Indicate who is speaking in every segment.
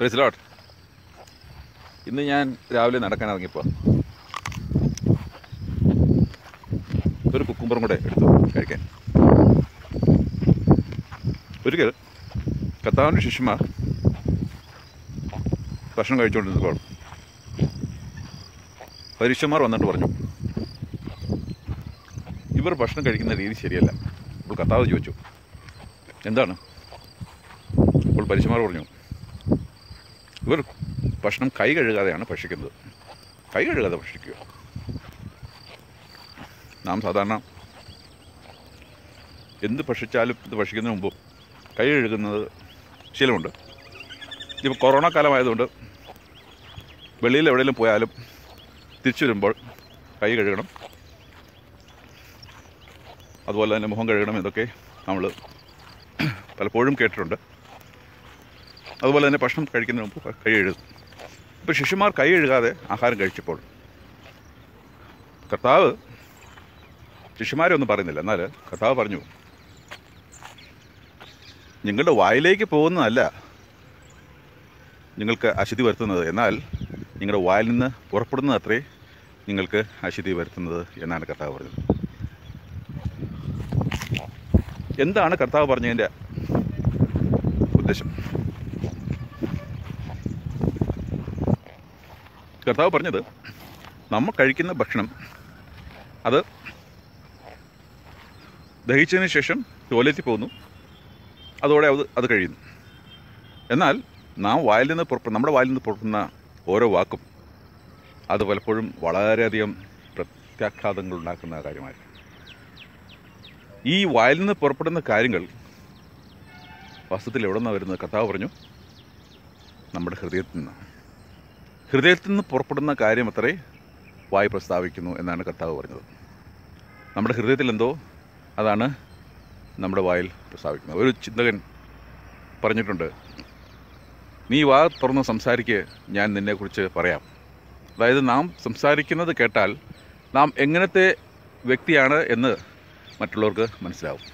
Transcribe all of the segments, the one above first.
Speaker 1: പ്രസിലോട്ട് ഇന്ന് ഞാൻ രാവിലെ നടക്കാൻ ഇറങ്ങിയപ്പോൾ ഒരു കുക്കുംബറും കൂടെ എടുത്തു കഴിക്കാൻ. ഒരിക്കൽ കത്താവിന്റെ ശിഷ്യന്മാർ ഭക്ഷണം കഴിച്ചുകൊണ്ടിരുന്നപ്പോൾ പരീക്ഷന്മാർ വന്നിട്ട് പറഞ്ഞു ഇവർ ഭക്ഷണം കഴിക്കുന്ന രീതി ശരിയല്ല. അപ്പോൾ കത്താവ് ചോദിച്ചു എന്താണ്? അപ്പോൾ പരീക്ഷന്മാർ പറഞ്ഞു ഇവർ ഭക്ഷണം കൈ കഴുകാതെയാണ് ഭക്ഷിക്കുന്നത്. കൈ കഴുകാതെ ഭക്ഷിക്കുക. നാം സാധാരണ എന്ത് ഭക്ഷിച്ചാലും ഇത് ഭക്ഷിക്കുന്നതിന് മുമ്പ് കൈ കഴുകുന്നത് ശീലമുണ്ട്. ഇപ്പോൾ കൊറോണ കാലമായതുകൊണ്ട് വെളിയിൽ എവിടെയെങ്കിലും പോയാലും തിരിച്ചു വരുമ്പോൾ കൈ കഴുകണം. അതുപോലെ തന്നെ മുഖം കഴുകണം എന്നൊക്കെ നമ്മൾ പലപ്പോഴും കേട്ടിട്ടുണ്ട്. അതുപോലെ തന്നെ ഭക്ഷണം കഴിക്കുന്നതിന് മുമ്പ് കൈ എഴുതും. ഇപ്പോൾ ശിഷ്യന്മാർ കൈ എഴുകാതെ ആഹാരം കഴിച്ചപ്പോൾ കർത്താവ് ശിഷ്യന്മാരെ ഒന്നും പറയുന്നില്ല. എന്നാൽ കർത്താവ് പറഞ്ഞു നിങ്ങളുടെ വായിലേക്ക് പോകുന്നതല്ല നിങ്ങൾക്ക് അശുദ്ധി വരുത്തുന്നത്. എന്നാൽ നിങ്ങളുടെ വായിൽ നിന്ന് പുറപ്പെടുന്നത് അത്രേ നിങ്ങൾക്ക് അശുദ്ധി വരുത്തുന്നത് എന്നാണ് കർത്താവ് പറഞ്ഞത്. എന്താണ് കർത്താവ് പറഞ്ഞതിന്റെ ഉദ്ദേശം? കർത്താവ് പറഞ്ഞത് നമ്മൾ കഴിക്കുന്ന ഭക്ഷണം അത് ദഹിച്ചതിന് ശേഷം ടോയ്ലറ്റിൽ പോകുന്നു. അതോടെ അത് അത് കഴിയുന്നു. എന്നാൽ നാം വായിൽ നിന്ന് പുറപ്പെ നമ്മുടെ വായിൽ നിന്ന് പുറപ്പെടുന്ന ഓരോ വാക്കും അത് പലപ്പോഴും വളരെയധികം പ്രത്യാഘാതങ്ങൾ ഉണ്ടാക്കുന്ന കാര്യമായിരുന്നു ഈ വായിൽ നിന്ന് പുറപ്പെടുന്ന കാര്യങ്ങൾ വസ്തുത്തിൽ എവിടെ നിന്നാണ് വരുന്നത്? കർത്താവ് പറഞ്ഞു നമ്മുടെ ഹൃദയത്തിൽ നിന്ന് ഹൃദയത്തിൽ നിന്ന് പുറപ്പെടുന്ന കാര്യം അത്രേ വായി പ്രസ്താവിക്കുന്നു എന്നാണ് കർത്താവ് പറഞ്ഞത്. നമ്മുടെ ഹൃദയത്തിൽ എന്തോ അതാണ് നമ്മുടെ വായിൽ പ്രസ്താവിക്കുന്നത്. ഒരു ചിന്തകൻ പറഞ്ഞിട്ടുണ്ട് നീ വാ തുറന്ന് സംസാരിക്കുക ഞാൻ നിന്നെക്കുറിച്ച് പറയാം. അതായത് നാം സംസാരിക്കുന്നത് കേട്ടാൽ നാം എങ്ങനത്തെ വ്യക്തിയാണ് എന്ന് മറ്റുള്ളവർക്ക് മനസ്സിലാവും.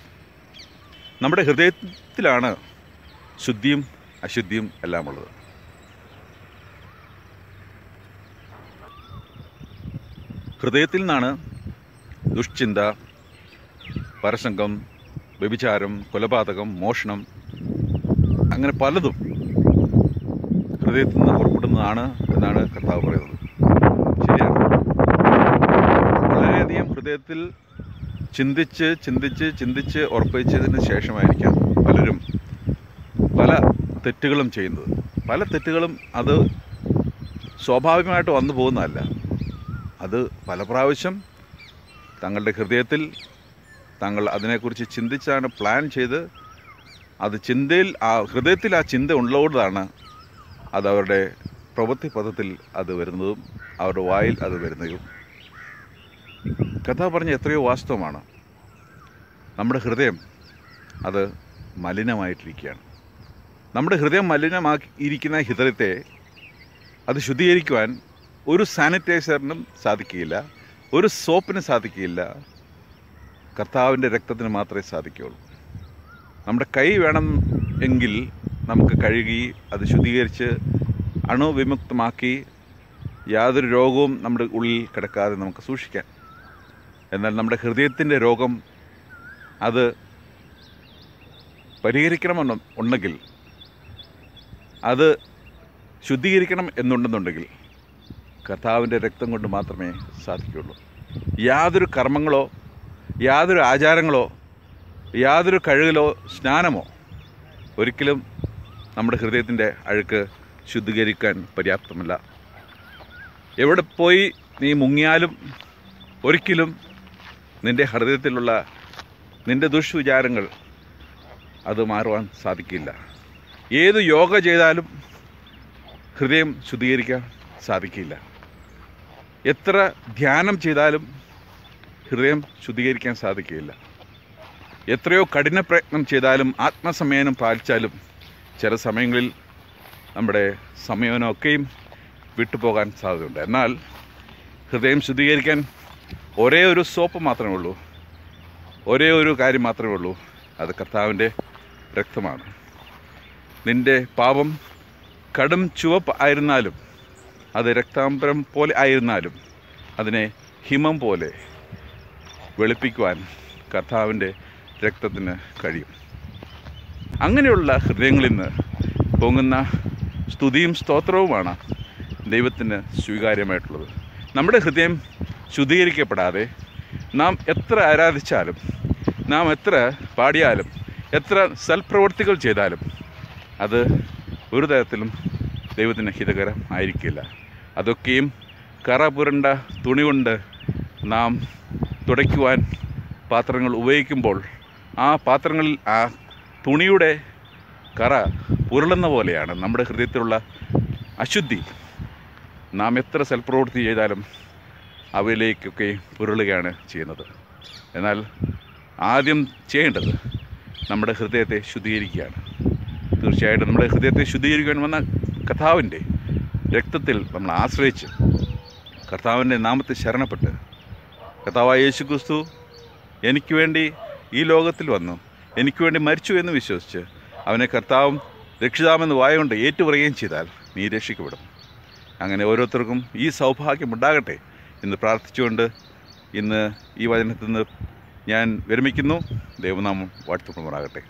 Speaker 1: നമ്മുടെ ഹൃദയത്തിലാണ് ശുദ്ധിയും അശുദ്ധിയും എല്ലാം ഉള്ളത് ഹൃദയത്തിൽ നിന്നാണ് ദുഷ്ചിന്ത പരസംഗം വ്യഭിചാരം കൊലപാതകം മോഷണം അങ്ങനെ പലതും ഹൃദയത്തിൽ നിന്ന് പുറപ്പെടുന്നതാണ് എന്നാണ് കർത്താവ് പറയുന്നത്. ശരിയാണ്. വളരെയധികം ഹൃദയത്തിൽ ചിന്തിച്ച് ചിന്തിച്ച് ചിന്തിച്ച് ഉറപ്പിച്ചതിന് ശേഷമായിരിക്കാം പലരും പല തെറ്റുകളും ചെയ്യുന്നത്. പല തെറ്റുകളും അത് സ്വാഭാവികമായിട്ട് വന്നു പോകുന്നതല്ല. അത് പല പ്രാവശ്യം തങ്ങളുടെ ഹൃദയത്തിൽ തങ്ങൾ അതിനെക്കുറിച്ച് ചിന്തിച്ചാണ് പ്ലാൻ ചെയ്ത് അത് ചിന്തയിൽ ആ ഹൃദയത്തിൽ ആ ചിന്ത ഉള്ളതുകൊണ്ടാണ് അത് അവരുടെ പ്രവൃത്തി പദത്തിൽ അത് വരുന്നതും അവരുടെ വായിൽ അത് വരുന്നതും. കഥ പറഞ്ഞ എത്രയോ വാസ്തവമാണ്. നമ്മുടെ ഹൃദയം അത് മലിനമായിട്ടിരിക്കുകയാണ്. നമ്മുടെ ഹൃദയം മലിനമാക്കി ഇരിക്കുന്ന ഹൃദയത്തെ അത് ശുദ്ധീകരിക്കുവാൻ ഒരു സാനിറ്റൈസറിനും സാധിക്കുകയില്ല. ഒരു സോപ്പിന് സാധിക്കുകയില്ല. കർത്താവിന്റെ രക്തത്തിന് മാത്രമേ സാധിക്കുകയുള്ളൂ. നമ്മുടെ കൈ വേണം എങ്കിൽ നമുക്ക് കഴുകി അത് ശുദ്ധീകരിച്ച് അണുവിമുക്തമാക്കി യാതൊരു രോഗവും നമ്മുടെ ഉള്ളിൽ കിടക്കാതെ നമുക്ക് സൂക്ഷിക്കാം. എന്നാൽ നമ്മുടെ ഹൃദയത്തിന്റെ രോഗം അത് പരിഹരിക്കണമെന്ന് ഉണ്ടെങ്കിൽ അത് ശുദ്ധീകരിക്കണം എന്നുണ്ടെന്നുണ്ടെങ്കിൽ കർത്താവിന്റെ രക്തം കൊണ്ട് മാത്രമേ സാധിക്കുകയുള്ളൂ. യാതൊരു കർമ്മങ്ങളോ യാതൊരു ആചാരങ്ങളോ യാതൊരു കഴുകലോ സ്നാനമോ ഒരിക്കലും നമ്മുടെ ഹൃദയത്തിന്റെ അഴുക്ക് ശുദ്ധീകരിക്കാൻ പര്യാപ്തമല്ല. എവിടെ പോയി നീ മുങ്ങിയാലും ഒരിക്കലും നിന്റെ ഹൃദയത്തിലുള്ള നിന്റെ ദുഷ്വിചാരങ്ങൾ അത് മാറുവാൻ സാധിക്കില്ല. ഏത് യോഗ ചെയ്താലും ഹൃദയം ശുദ്ധീകരിക്കാൻ സാധിക്കില്ല. എത്ര ധ്യാനം ചെയ്താലും ഹൃദയം ശുദ്ധീകരിക്കാൻ സാധിക്കുകയില്ല. എത്രയോ കഠിന പ്രയത്നം ചെയ്താലും ആത്മസമയനം പാലിച്ചാലും ചില സമയങ്ങളിൽ നമ്മുടെ സമയനമൊക്കെയും വിട്ടുപോകാൻ സാധ്യതയുണ്ട്. എന്നാൽ ഹൃദയം ശുദ്ധീകരിക്കാൻ ഒരേ ഒരു സോപ്പ് മാത്രമേ ഉള്ളൂ. ഒരേ ഒരു കാര്യം മാത്രമേ ഉള്ളൂ. അത് കർത്താവിന്റെ രക്തമാണ്. നിന്റെ പാപം കടും ചുവപ്പ് ആയിരുന്നാലും അത് രക്താംബരം പോലെ ആയിരുന്നാലും അതിനെ ഹിമം പോലെ വെളുപ്പിക്കുവാൻ കർത്താവിന്റെ രക്തത്തിന് കഴിയും. അങ്ങനെയുള്ള ഹൃദയങ്ങളിൽ നിന്ന് പൊങ്ങുന്ന സ്തുതിയും സ്തോത്രവുമാണ് ദൈവത്തിന് സ്വീകാര്യമായിട്ടുള്ളത്. നമ്മുടെ ഹൃദയം ശുദ്ധീകരിക്കപ്പെടാതെ നാം എത്ര ആരാധിച്ചാലും നാം എത്ര പാടിയാലും എത്ര സൽപ്രവൃത്തികൾ ചെയ്താലും അത് ഒരു തരത്തിലും ദൈവത്തിന് ഹിതകരം ആയിരിക്കില്ല. അതൊക്കെയും കറ പുരണ്ട തുണി കൊണ്ട് നാം തുടയ്ക്കുവാൻ പാത്രങ്ങൾ ഉപയോഗിക്കുമ്പോൾ ആ പാത്രങ്ങളിൽ ആ തുണിയുടെ കറ പുരളുന്ന പോലെയാണ്. നമ്മുടെ ഹൃദയത്തിലുള്ള അശുദ്ധി നാം എത്ര സൽപ്രവൃത്തി ചെയ്താലും അവയിലേക്കൊക്കെ പുരളുകയാണ് ചെയ്യുന്നത്. എന്നാൽ ആദ്യം ചെയ്യേണ്ടത് നമ്മുടെ ഹൃദയത്തെ ശുദ്ധീകരിക്കുകയാണ്. തീർച്ചയായിട്ടും നമ്മുടെ ഹൃദയത്തെ ശുദ്ധീകരിക്കാൻ വന്ന കർത്താവിന്റെ രക്തത്തിൽ നമ്മൾ ആശ്രയിച്ച് കർത്താവിന്റെ നാമത്തെ ശരണപ്പെട്ട് കർത്താവായ യേശു ക്രിസ്തു എനിക്ക് വേണ്ടി ഈ ലോകത്തിൽ വന്നു എനിക്ക് വേണ്ടി മരിച്ചു എന്ന് വിശ്വസിച്ച് അവനെ കർത്താവും രക്ഷിതാമെന്ന് വായുകൊണ്ട് ഏറ്റുപറയുകയും ചെയ്താൽ നീ രക്ഷിക്കപ്പെടും. അങ്ങനെ ഓരോരുത്തർക്കും ഈ സൗഭാഗ്യം ഉണ്ടാകട്ടെ എന്ന് പ്രാർത്ഥിച്ചുകൊണ്ട് ഇന്ന് ഈ വചനത്തിൽ നിന്ന് ഞാൻ വിരമിക്കുന്നു. ദൈവനാമം വാഴ്ത്തപ്പെടുമാറാകട്ടെ